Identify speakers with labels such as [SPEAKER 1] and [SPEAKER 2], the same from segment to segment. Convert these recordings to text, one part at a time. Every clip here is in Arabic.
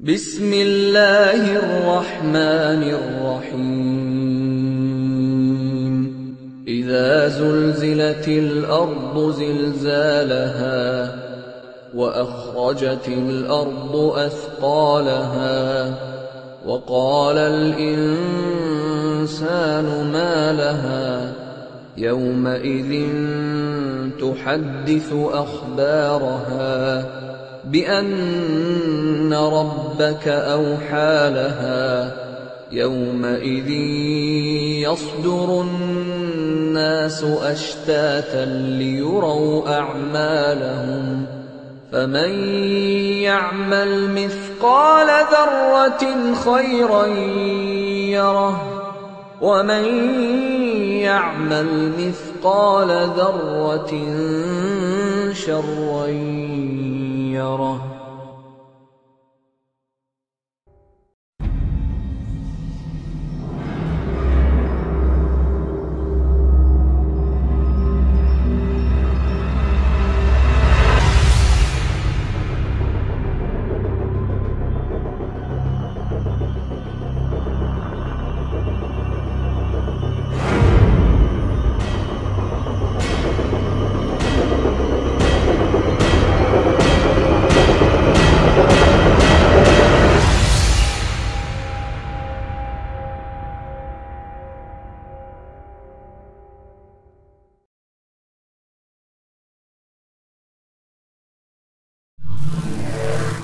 [SPEAKER 1] بسم الله الرحمن الرحيم. إذا زلزلت الأرض زلزالها وأخرجت الأرض أثقالها وقال الإنسان ما لها يومئذ تحدث أخبارها بأن ربك أوحى لها يومئذ يصدر الناس أشتاتا ليروا أعمالهم فمن يعمل مثقال ذرة خيرا يره ومن يعمل مثقال ذرة شرا يره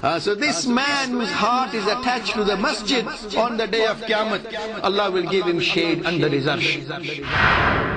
[SPEAKER 2] Uh, so this man whose heart is attached to the masjid on the day of Qiyamah, Allah will give him shade under his arsh.